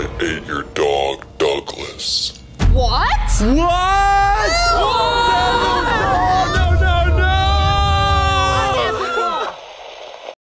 I ate your dog, Douglas. What? What?